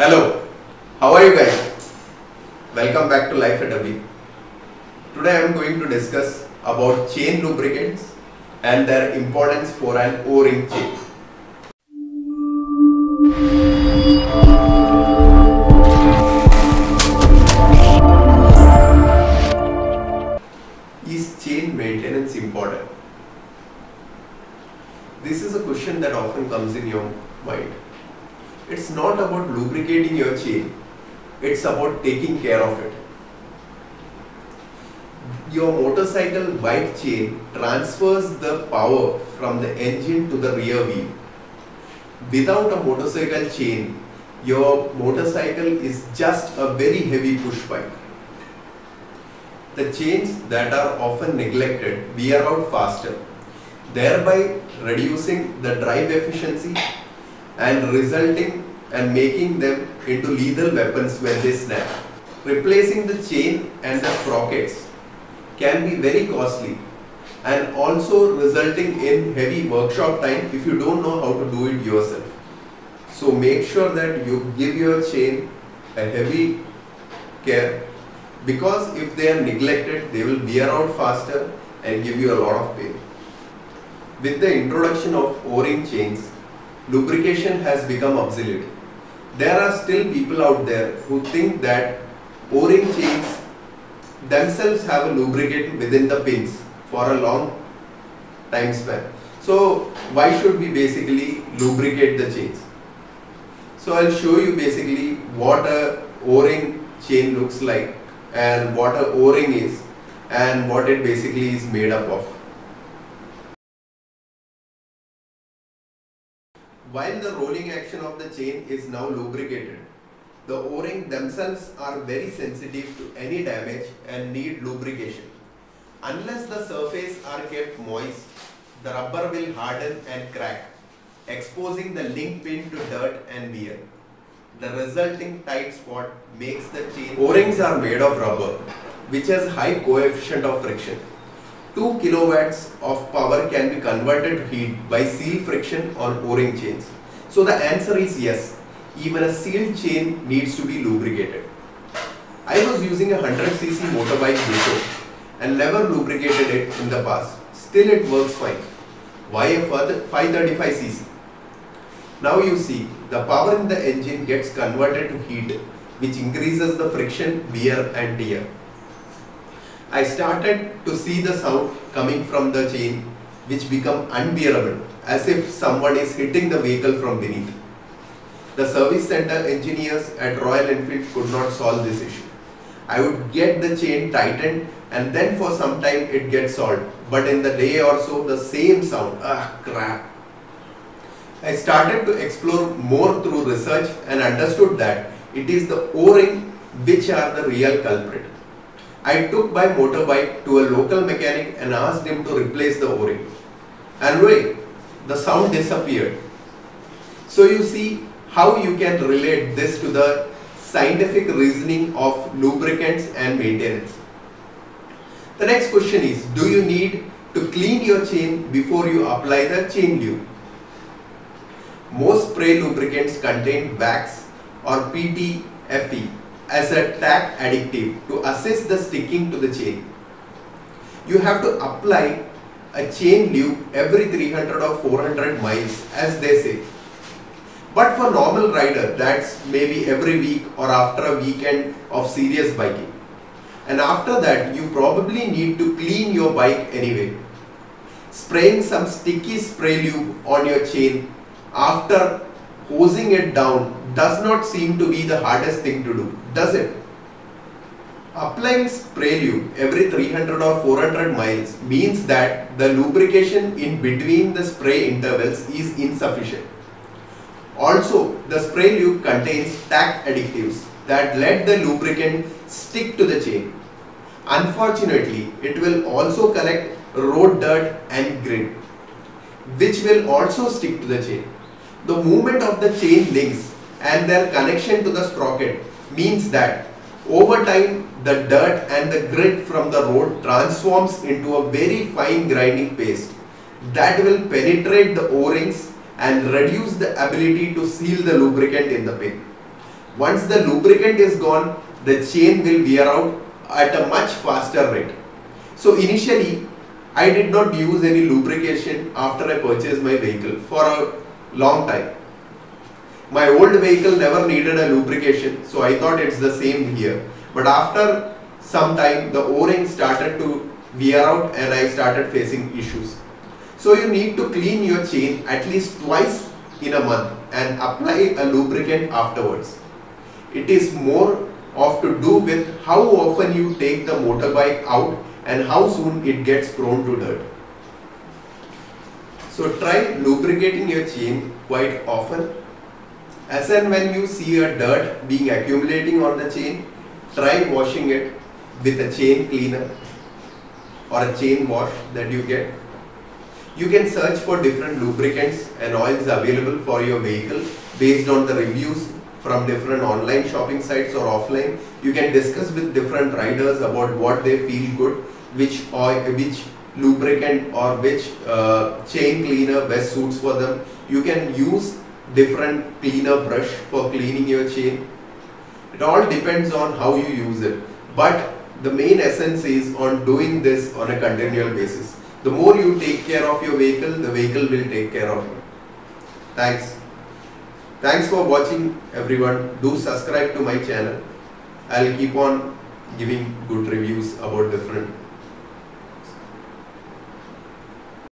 Hello, how are you guys? Welcome back to Life at Abhi. Today I am going to discuss about chain lubricants and their importance for an O-ring chain. Is chain maintenance important? This is a question that often comes in your mind. It's not about lubricating your chain, it's about taking care of it. Your motorcycle bike chain transfers the power from the engine to the rear wheel. Without a motorcycle chain, your motorcycle is just a very heavy push bike. The chains that are often neglected wear out faster, thereby reducing the drive efficiency and resulting and making them into lethal weapons when they snap. Replacing the chain and the sprockets can be very costly and also resulting in heavy workshop time if you don't know how to do it yourself. So make sure that you give your chain a heavy care because if they are neglected they will wear out faster and give you a lot of pain. With the introduction of O-ring chains, lubrication has become obsolete. There are still people out there who think that O-ring chains themselves have a lubricant within the pins for a long time span. So why should we basically lubricate the chains? So I'll show you basically what a O-ring chain looks like and what a O-ring is and what it basically is made up of. While the rolling action of the chain is now lubricated, the O-ring themselves are very sensitive to any damage and need lubrication. Unless the surface are kept moist, the rubber will harden and crack, exposing the link pin to dirt and wear. The resulting tight spot makes the chain. O-rings are made of rubber, which has high coefficient of friction. 2 kilowatts of power can be converted to heat by seal friction on O-ring chains. So the answer is yes, even a sealed chain needs to be lubricated. I was using a 100cc motorbike before and never lubricated it in the past. Still it works fine. Why a 535cc? Now you see, the power in the engine gets converted to heat which increases the friction, wear and tear. I started to see the sound coming from the chain which become unbearable as if someone is hitting the vehicle from beneath. The service center engineers at Royal Enfield could not solve this issue. I would get the chain tightened and then for some time it gets solved but in the day or so the same sound, ah crap. I started to explore more through research and understood that it is the O-ring which are the real culprit. I took my motorbike to a local mechanic and asked him to replace the O-ring. And wait, the sound disappeared. So you see how you can relate this to the scientific reasoning of lubricants and maintenance. The next question is, do you need to clean your chain before you apply the chain lube? Most spray lubricants contain wax or PTFE as a tack additive to assist the sticking to the chain. You have to apply a chain lube every 300 or 400 miles as they say. But for normal rider that's maybe every week or after a weekend of serious biking. And after that you probably need to clean your bike anyway. Spraying some sticky spray lube on your chain after hosing it down does not seem to be the hardest thing to do, does it? Applying spray lube every 300 or 400 miles means that the lubrication in between the spray intervals is insufficient. Also, the spray lube contains tack additives that let the lubricant stick to the chain. Unfortunately, it will also collect road dirt and grit, which will also stick to the chain. The movement of the chain links and their connection to the sprocket means that over time the dirt and the grit from the road transforms into a very fine grinding paste that will penetrate the o-rings and reduce the ability to seal the lubricant in the pin. Once the lubricant is gone, the chain will wear out at a much faster rate. So initially, I did not use any lubrication after I purchased my vehicle for a long time. My old vehicle never needed a lubrication, so I thought it's the same here. But after some time, the o-ring started to wear out and I started facing issues. So you need to clean your chain at least twice in a month and apply a lubricant afterwards. It is more of to do with how often you take the motorbike out and how soon it gets prone to dirt. So try lubricating your chain quite often. As and when you see a dirt being accumulating on the chain, try washing it with a chain cleaner or a chain wash that you get. You can search for different lubricants and oils available for your vehicle based on the reviews from different online shopping sites or offline. You can discuss with different riders about what they feel good, which oil, which lubricant or which uh, chain cleaner best suits for them. You can use different cleaner brush for cleaning your chain. It all depends on how you use it. But the main essence is on doing this on a continual basis. The more you take care of your vehicle, the vehicle will take care of you. Thanks. Thanks for watching everyone. Do subscribe to my channel. I'll keep on giving good reviews about different